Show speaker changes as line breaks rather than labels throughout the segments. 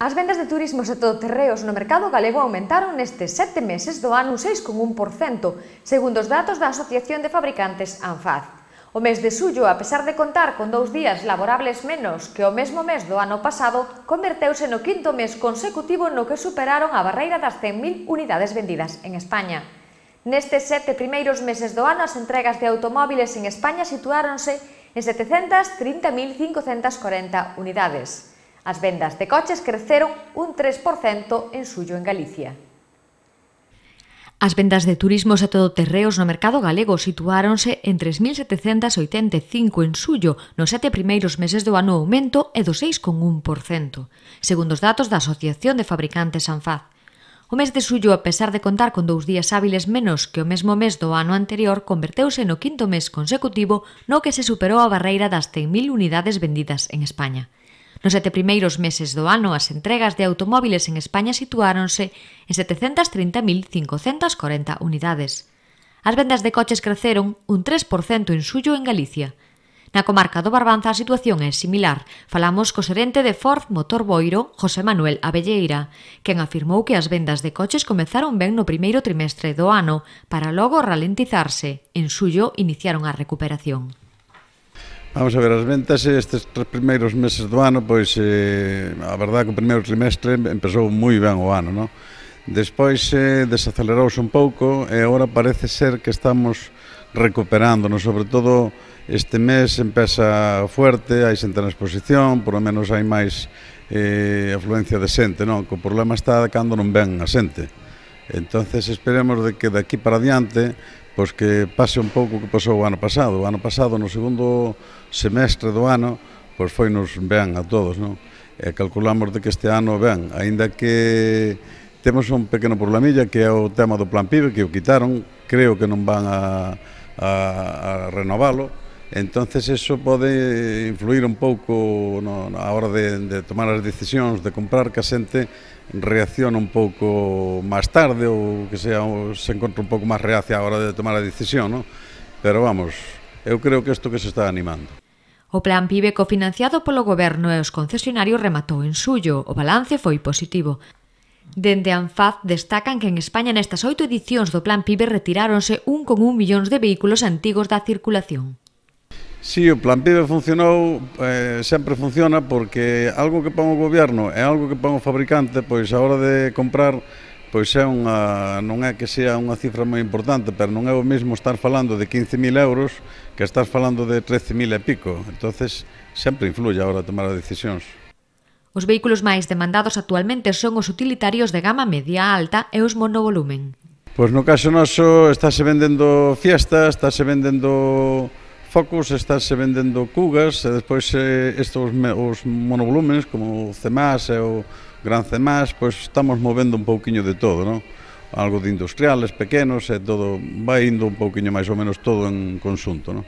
As vendas de turismos e todoterreos no mercado galego aumentaron nestes sete meses do ano 6,1%, segundo os datos da Asociación de Fabricantes ANFAD. O mes de xullo, a pesar de contar con dous días laborables menos que o mesmo mes do ano pasado, converteuse no quinto mes consecutivo no que superaron a barreira das 100.000 unidades vendidas en España. Nestes sete primeiros meses do ano, as entregas de automóviles en España situáronse en 730.540 unidades. As vendas de coches creceron un 3% en suyo en Galicia.
As vendas de turismos a todo terreos no mercado galego situáronse en 3.785 en suyo nos sete primeiros meses do ano aumento e do 6,1%, segundo os datos da Asociación de Fabricantes Sanfaz. O mes de suyo, a pesar de contar con dous días hábiles menos que o mesmo mes do ano anterior, converteuse no quinto mes consecutivo no que se superou a barreira das 100.000 unidades vendidas en España. Nos sete primeiros meses do ano, as entregas de automóviles en España situáronse en 730.540 unidades. As vendas de coches creceron un 3% en suyo en Galicia. Na comarca do Barbanza a situación é similar. Falamos co serente de Ford Motor Boiro, José Manuel Abelleira, quen afirmou que as vendas de coches comezaron ben no primeiro trimestre do ano, para logo ralentizarse. En suyo iniciaron a recuperación.
Vamos a ver, as ventas eh, estes tres primeiros meses do ano, pois eh, a verdade que o primeiro trimestre empezou moi ben o ano, non? Despois eh, desacelerouse un pouco e agora parece ser que estamos recuperándonos, sobre todo este mes empeza fuerte, hai xente na exposición, por lo menos hai máis eh, afluencia de xente, non? Que o problema está cando non ven a xente. Entonces esperemos de que de aquí para adiante pois que pase un pouco o que pasou o ano pasado. O ano pasado, no segundo semestre do ano, pois foi nos ben a todos, non? E calculamos de que este ano ben, aínda que temos un pequeno problemilla que é o tema do plan PIB que o quitaron, creo que non van a, a, a renovalo, Entonces eso pode influir un pouco no, na hora de, de tomar as decisións de comprar que a xente reacciona un pouco máis tarde ou que sea, ou se encontra un pouco máis reacia a hora de tomar a decisión, no? Pero vamos, eu creo que isto que se está animando.
O plan PIBE cofinanciado polo goberno e os concesionarios rematou en suyo. O balance foi positivo. Dende ANFAZ destacan que en España nestas oito edicións do Plan PIBE retiráronse 1,1 millóns de vehículos antigos da circulación.
Sí, o Plan PIB funcionou, eh, sempre funciona, porque algo que pon o goberno e algo que pon o fabricante, pois a hora de comprar, pois é unha, non é que sea unha cifra moi importante, pero non é o mesmo estar falando de 15.000 euros que estar falando de 13.000 e pico. entonces sempre influye a hora de tomar as decisións.
Os vehículos máis demandados actualmente son os utilitarios de gama media alta e os monovolumen.
Pois no caso noso estáse vendendo fiesta, estáse vendendo focos estáse vendendo cugas e despois eh, estos os monovolúmenes como o CEMAS e o Gran CEMAS, pois estamos movendo un pouquiño de todo, non? Algo de industriales, pequenos e todo vai indo un pouquiño máis ou menos todo en consunto, non?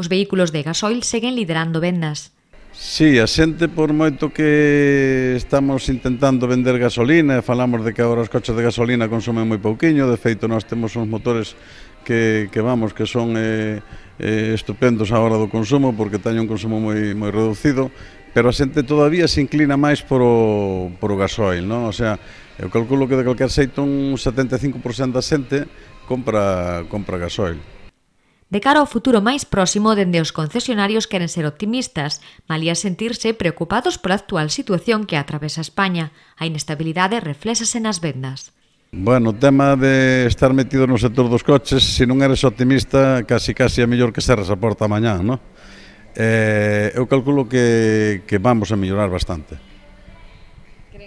Os vehículos de gasoil seguen liderando vendas.
Sí, a xente por moito que estamos intentando vender gasolina e falamos de que agora os coches de gasolina consumen moi pouquiño, de feito nós temos uns motores que, que vamos, que son eh, eh, estupendos a hora do consumo, porque teñen un consumo moi, moi reducido, pero a xente todavía se inclina máis por o, por o gasoil, non? O sea, eu calculo que de calquer xeito un 75% da xente compra, compra gasoil.
De cara ao futuro máis próximo, dende os concesionarios queren ser optimistas, malía sentirse preocupados pola actual situación que atravesa España. A inestabilidade reflexase nas vendas.
Bueno, o tema de estar metido no sector dos coches, se non eres optimista, casi casi é mellor que cerres a porta mañá, non? Eh, eu calculo que, que vamos a mellorar bastante. Que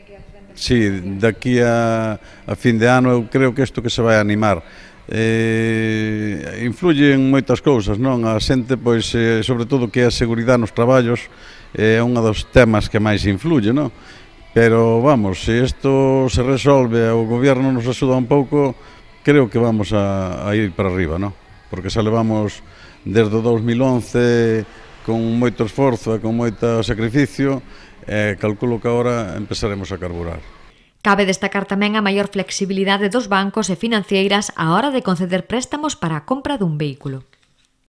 Sí, daqui a, a fin de ano eu creo que isto que se vai animar. Eh, influyen moitas cousas, non? A xente, pois, eh, sobre todo que a seguridade nos traballos eh, é dos temas que máis influye, non? Pero vamos, se isto se resolve e o goberno nos axuda un pouco, creo que vamos a, a ir para arriba, non? Porque xa levamos desde o 2011 con moito esforzo e con moito sacrificio, e calculo que agora empezaremos a carburar.
Cabe destacar tamén a maior flexibilidade dos bancos e financeiras á hora de conceder préstamos para a compra dun vehículo.